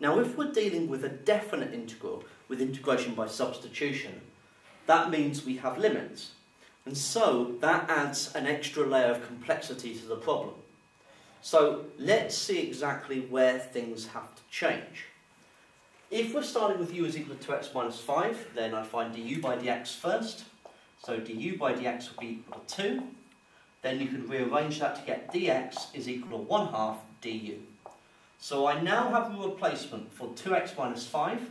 Now if we're dealing with a definite integral with integration by substitution, that means we have limits. And so that adds an extra layer of complexity to the problem. So let's see exactly where things have to change. If we're starting with u is equal to x minus 5, then I find du by dx first. So du by dx will be equal to 2. Then you can rearrange that to get dx is equal to 1 half du. So I now have a replacement for 2x minus 5,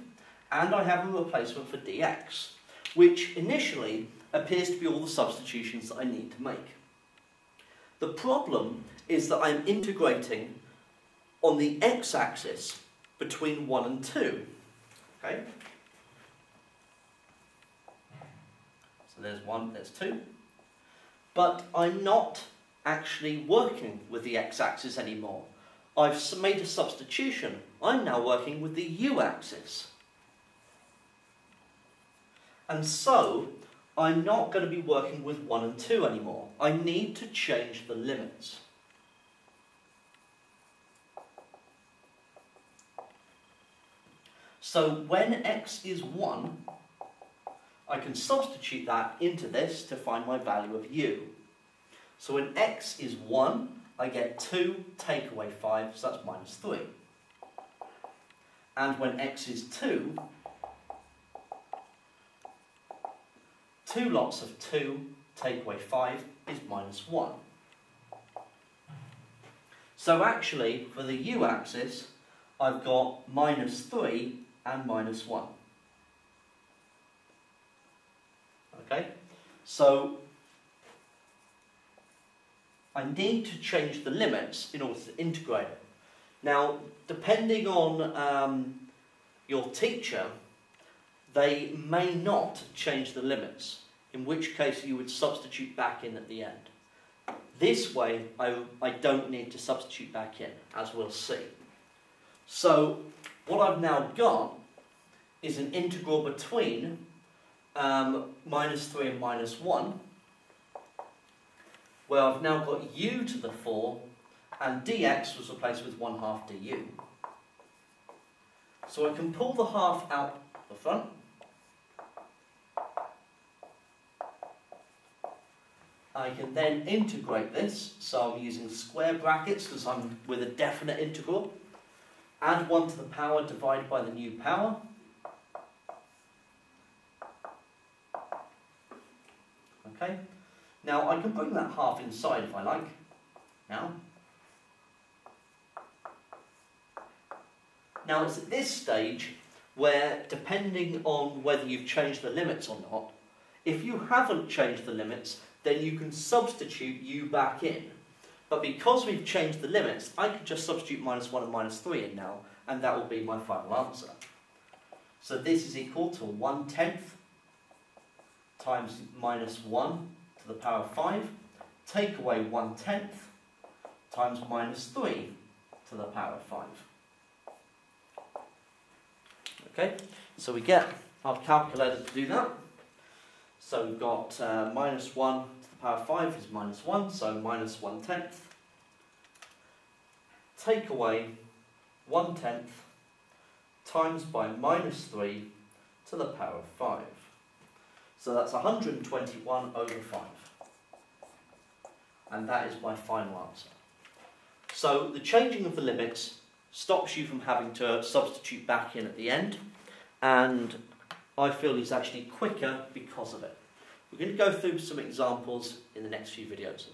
and I have a replacement for dx, which initially appears to be all the substitutions that I need to make. The problem is that I'm integrating on the x-axis between 1 and 2. Okay? So there's 1, there's 2. But I'm not actually working with the x-axis anymore. I've made a substitution. I'm now working with the u-axis. And so, I'm not going to be working with 1 and 2 anymore. I need to change the limits. So when x is 1, I can substitute that into this to find my value of u. So when x is 1, I get 2 take away 5, so that's minus 3. And when x is 2, 2 lots of 2 take away 5 is minus 1. So actually, for the u-axis, I've got minus 3 and minus 1. Okay? So, I need to change the limits in order to integrate it. Now, depending on um, your teacher, they may not change the limits, in which case you would substitute back in at the end. This way, I, I don't need to substitute back in, as we'll see. So, what I've now got is an integral between um, minus 3 and minus 1, where I've now got u to the 4, and dx was replaced with 1 half du. So I can pull the half out the front, I can then integrate this, so I'm using square brackets because I'm with a definite integral. Add 1 to the power divided by the new power. Okay, now I can bring that half inside if I like. Now, now it's at this stage where, depending on whether you've changed the limits or not, if you haven't changed the limits, then you can substitute u back in. But because we've changed the limits, I could just substitute minus 1 and minus 3 in now, and that will be my final answer. So this is equal to 1 tenth times minus 1 to the power of 5, take away 1 tenth times minus 3 to the power of 5. Okay, so we get our calculator to do that. So we've got uh, minus 1 to the power of 5 is minus 1, so minus 1 tenth. Take away 1 tenth times by minus 3 to the power of 5. So that's 121 over 5. And that is my final answer. So the changing of the limits stops you from having to substitute back in at the end, and I feel is actually quicker because of it. We're going to go through some examples in the next few videos